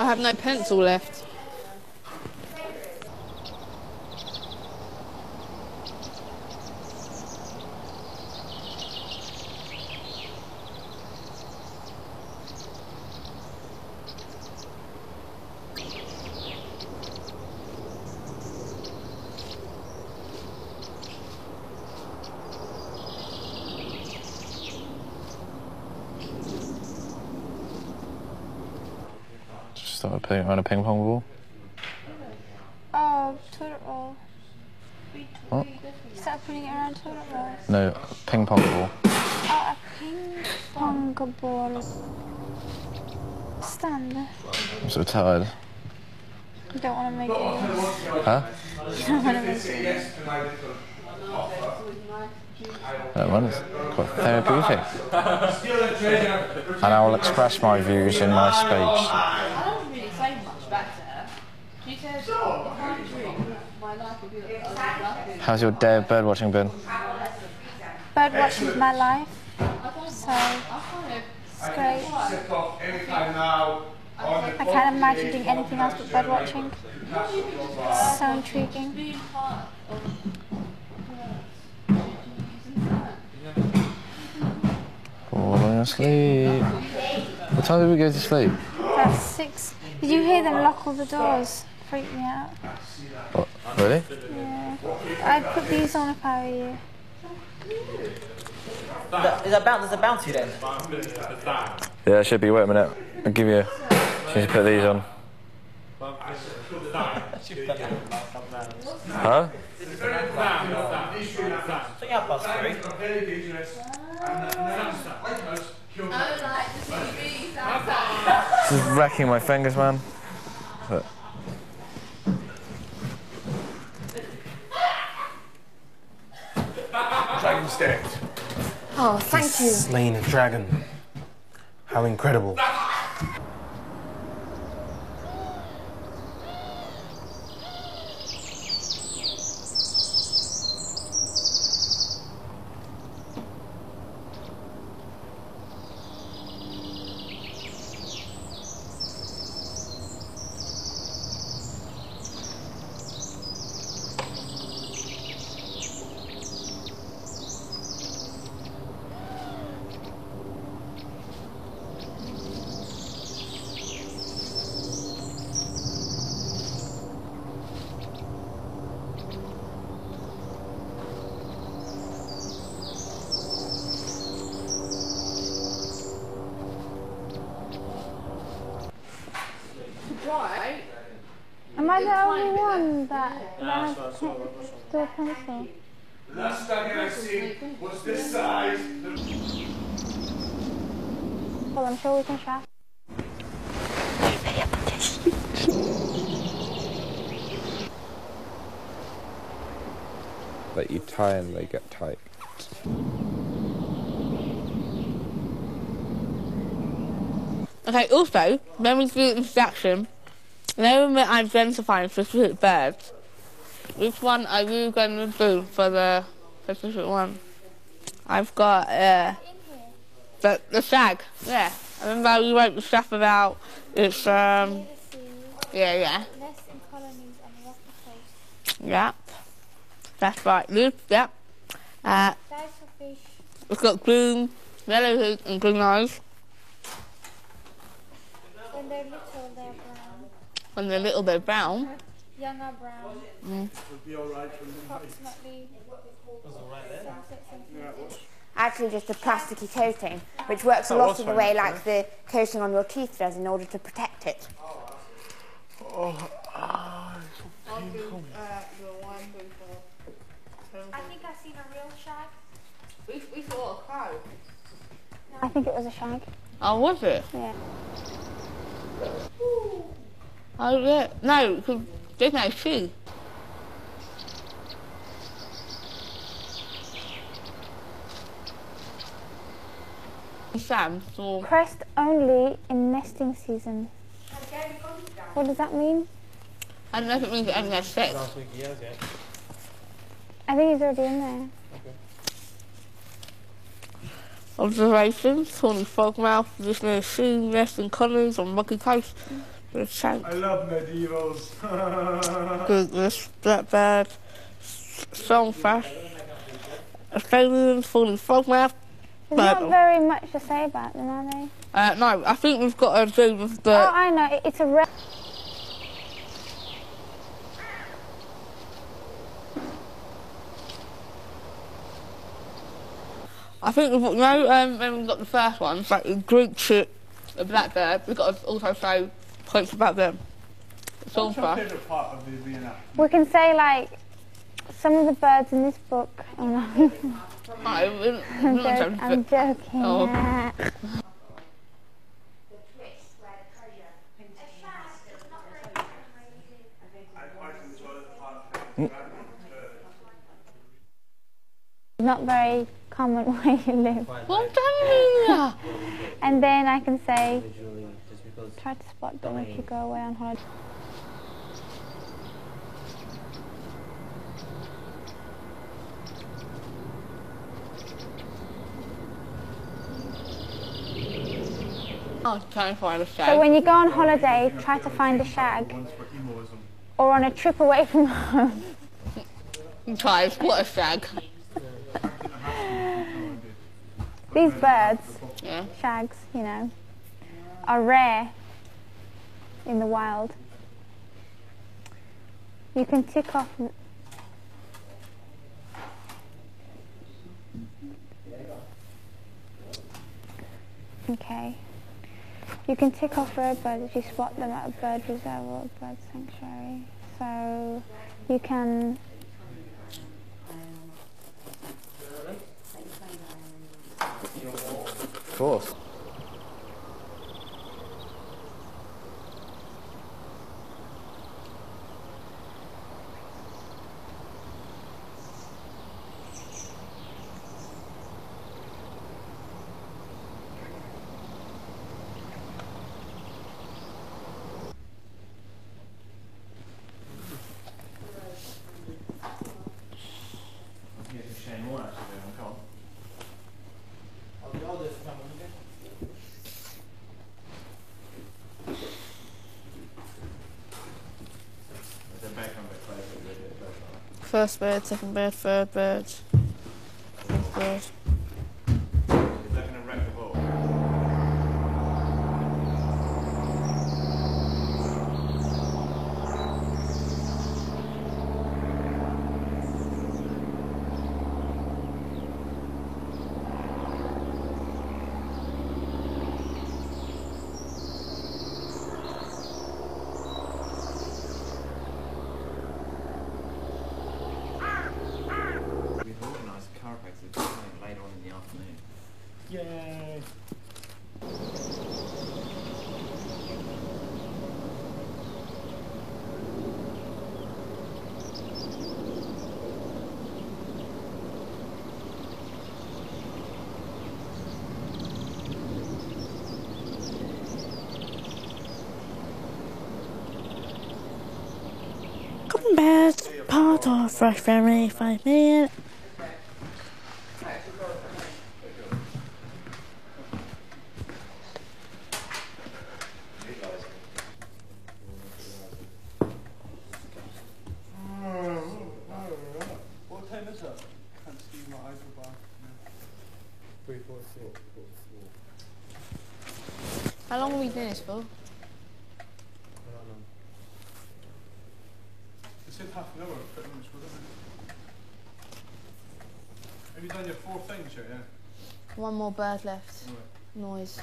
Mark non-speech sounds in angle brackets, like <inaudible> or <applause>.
I have no pencil left. Just started putting it on a ping pong ball. Oh, toilet roll. What? You started putting it around toilet rolls. No, ping pong ball. Oh, a ping pong ball. Stand. I'm so tired. You don't want to make it. Huh? You don't want to make it. That one is quite therapeutic. <laughs> And I will express my views in my speech. I don't really say much back to her. She says, if I drink, my life will be like nothing. How's your day of bird watching been? Bird watching's my life. So, it's great. I can't imagine doing anything else but bird watching. So intriguing. Falling asleep. What time did we go to sleep? That's six. Did you hear them lock all the doors? Freaked me out. What? Really? Yeah. I'd put these on if I were you. That- Is that bound? There's a bounty then. Yeah, it should be. Wait a minute. I'll give you. She needs to put these on. Huh? So you have bus three. This is wrecking my fingers, man. Look. Dragon stacked. Oh, thank you. Slain a dragon. How incredible. Am I the only one that, that has pen- still pencil? Last dragon I seen was this size. Well, I'm sure we can try. that you tie and they get tight. Okay, also, when we do the distraction, when we're identifying specific birds, which one are you going to do for the specific one? I've got uh, the, the stag, yeah. I remember we wrote the stuff about it's, um, yeah, yeah, Yep. That's right, yeah. Uh, it's got green, yellow hood and green eyes. When they're little, they're. When they're a little bit brown, Young are brown. Mm. Approximately. six centimetres. Actually, just a plasticky coating, which works a lot in the way like the coating on your teeth does in order to protect it. Oh, I think I've seen a real shag. we, we saw a crow. I think it was a shag. Oh, was it? Yeah. Oh, yeah. No, because there's no shoe. Sam so Pressed only in nesting season. What does that mean? I don't know if it means it only has sex. Last week, yes, yeah. I think he's already in there. Observations, horny frogmouth, position of shoe, nest in colonies on rocky coast. The shag. I love medievals. Goodness, blackbird, song thrush, Australian falling frogmouth. There's not very much to say about them, are they? Uh, no, I think we've got to do with the. oh, I know. It's a rare. I think we've got, no, um, when we've got the first ones, like the Greek chip, the blackbird, we've got to also say points about them. What's your favourite part of the reenactment? We can say like some of the birds in this book. Oh, no. No, we- we I'm, don't I'm joking. Oh. yeah. <laughs> Not very common <laughs> where you live. Well done, Emilia. And then I can say, try to spot them if you go away on holiday. Oh, trying to find a shag. So when you go on holiday, try to find a shag. One's for emoism. Or on a trip away from home. Guys, what a shag. These birds, Yeah. shags, you know, are rare in the wild. You can tick off. Okay. You can tick off bird birds if you spot them at a bird reserve or a bird sanctuary. So you can Of course. First bird, second bird, third bird, fourth bird. They're going to wreck the boat. We've organised a chiropractor training later on in the afternoon. Yay. Come back, part of Fresh Family, five minutes. What time is it? Can't see my eyes are back. Three, four, six. How long have we been this for? Said half an hour, pretty much, wasn't it? Have you done your four things yet, yeah? One more bird left. Right. Noise.